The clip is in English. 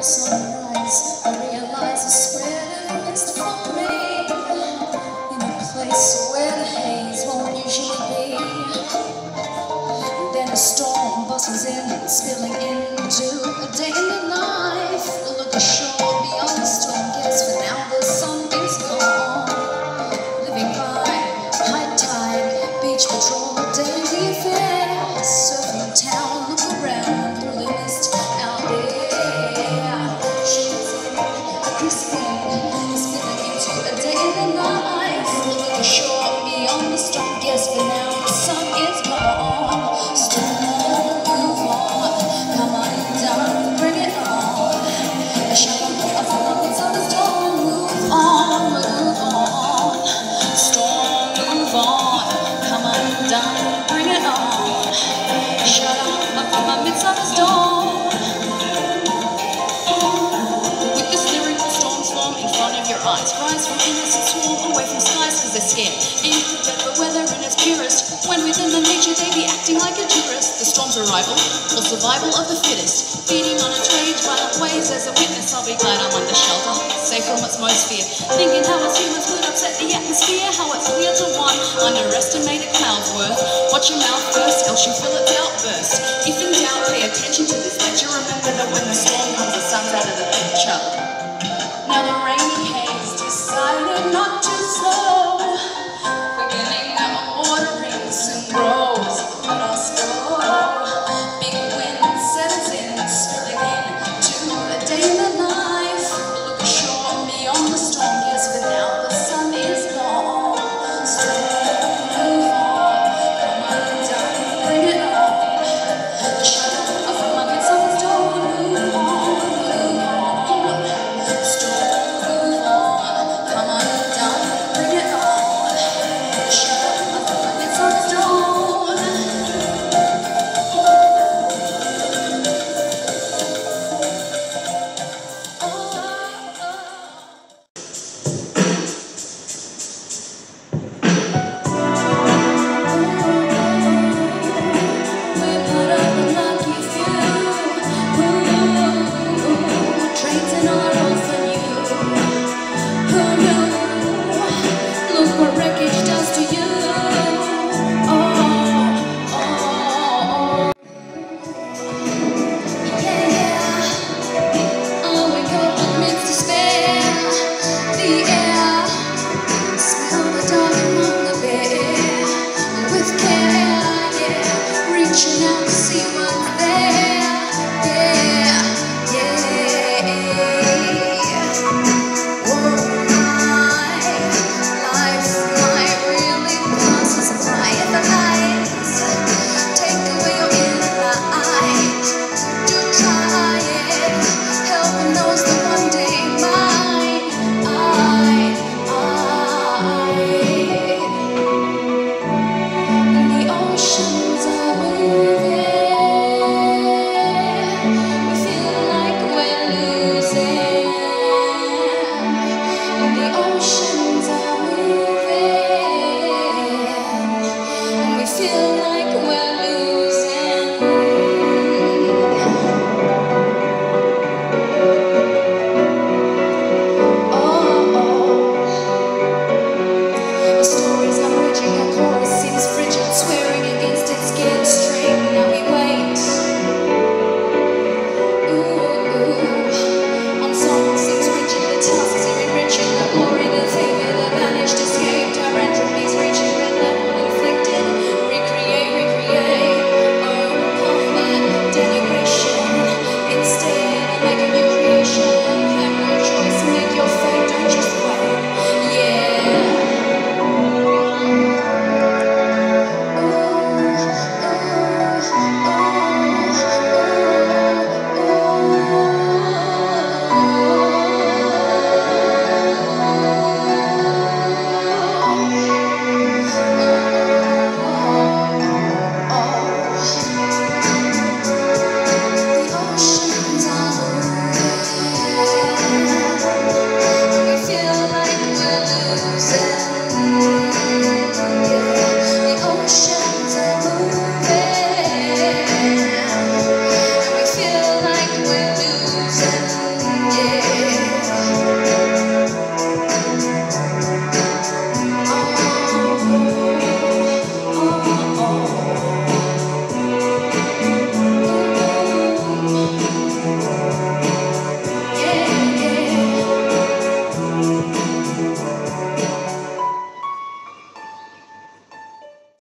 Sunrise, I realize the spread for me in a place where the haze won't usually be. Then a storm busts in, spilling into a day rise from innocent swarm away from skies because they're. Prepared for weather in its purest. When within the nature they be acting like a tourist. The storm's arrival or survival of the fittest. Feeding on its rage, violent waves as a witness. I'll be glad I'm under shelter, safe from its most fear. Thinking how its humans would upset the atmosphere, how it's clear to one underestimated cloud's worth. Watch your mouth first, else you feel its outburst. If in doubt, pay attention to this lecture. Remember that when the storm and all